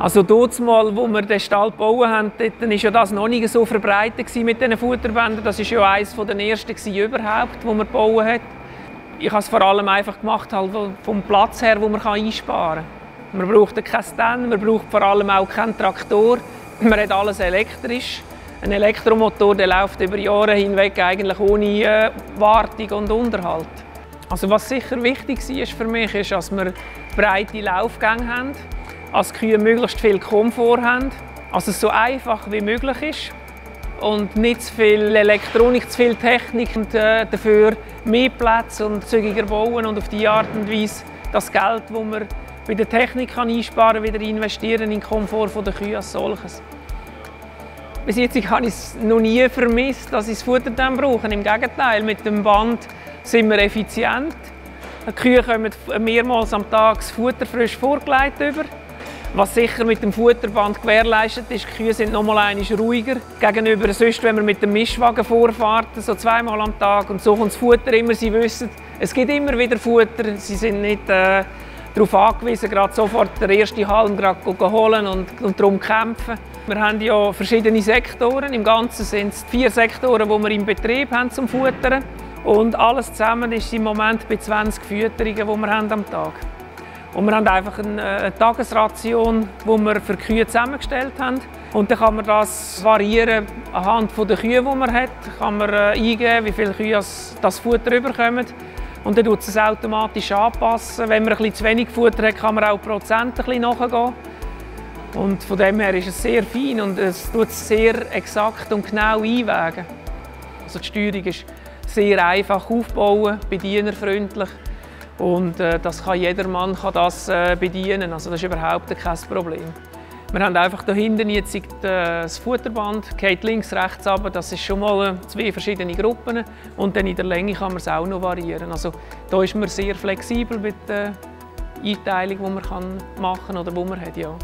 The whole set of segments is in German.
Also dort mal, wo wir den Stall gebaut haben, dann ist ja das noch nicht so verbreitet mit diesen Futterbändern. Das ist ja eines der ersten überhaupt, wo man gebaut hat. Ich habe es vor allem einfach gemacht, halt vom Platz her, wo man einsparen kann. Man braucht keinen Stand, man braucht vor allem auch keinen Traktor. Man hat alles elektrisch. Ein Elektromotor der läuft über Jahre hinweg eigentlich ohne äh, Wartung und Unterhalt. Also was sicher wichtig war für mich, ist, dass wir breite Laufgänge haben als Kühe möglichst viel Komfort haben, dass es so einfach wie möglich ist und nicht zu viel Elektronik, zu viel Technik und äh, dafür mehr Platz und zügiger bauen und auf die Art und Weise das Geld, das man bei der Technik kann einsparen kann, wieder investieren in den Komfort der Kühe als solches. Bis jetzt habe ich es noch nie vermisst, dass ich das Futter dann brauche. Im Gegenteil, mit dem Band sind wir effizient. Die Kühe kommen mehrmals am Tag das Futter frisch vorgelegt über. Was sicher mit dem Futterband gewährleistet ist, die Kühe sind noch mal ruhiger gegenüber sonst, wenn man mit dem Mischwagen vorfährt, so zweimal am Tag. Und so kommt das Futter immer, sie wissen, es gibt immer wieder Futter, sie sind nicht äh, darauf angewiesen, gerade sofort den ersten Halm gerade holen und, und darum kämpfen. Wir haben ja verschiedene Sektoren, im Ganzen sind es vier Sektoren, die wir im Betrieb haben zum Futtern. Und alles zusammen ist im Moment bei 20 Fütterungen, die wir haben am Tag haben. Und wir haben einfach eine, eine Tagesration, die wir für die Kühe zusammengestellt haben. Und dann kann man das variieren anhand der Kühe, die man hat. Kann man äh, eingeben, wie viele Kühe das Futter überkommen. Und dann tut es automatisch anpassen. Wenn man ein bisschen zu wenig Futter hat, kann man auch Prozent ein bisschen nachgehen. Und von dem her ist es sehr fein und es tut es sehr exakt und genau einwägen. Also die Steuerung ist sehr einfach aufbauen, bedienerfreundlich. Und äh, das kann jeder Mann kann das äh, bedienen, also das ist überhaupt kein Problem. Wir haben einfach da hinten jetzt äh, das Futterband, geht links, rechts runter. Das ist schon mal äh, zwei verschiedene Gruppen. Und dann in der Länge kann man es auch noch variieren. Also da ist man sehr flexibel mit der Einteilung, die man kann machen oder wo man hat. Ja.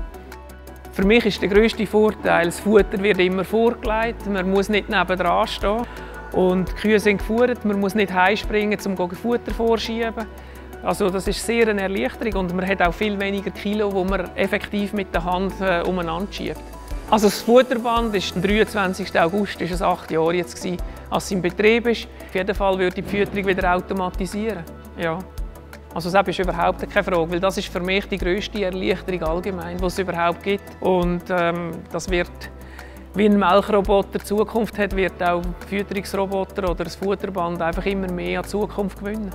Für mich ist der grösste Vorteil, das Futter wird immer vorgelegt. Man muss nicht nebendran stehen. Und die Kühe sind geführt, man muss nicht heimspringen, um Futter vorschieben. Also das ist sehr eine Erleichterung und man hat auch viel weniger Kilo, wo man effektiv mit der Hand äh, umeinander schiebt. Also das Futterband ist am 23. August, ist es acht Jahre jetzt gewesen, als es in Betrieb ist. Auf jeden Fall würde ich die Fütterung wieder automatisieren. Ja. Also das ist überhaupt keine Frage, weil das ist für mich die grösste Erleichterung allgemein, die es überhaupt gibt. Und ähm, das wird wie ein Melkroboter Zukunft hat, wird auch ein Fütterungsroboter oder das Futterband einfach immer mehr an Zukunft gewinnen.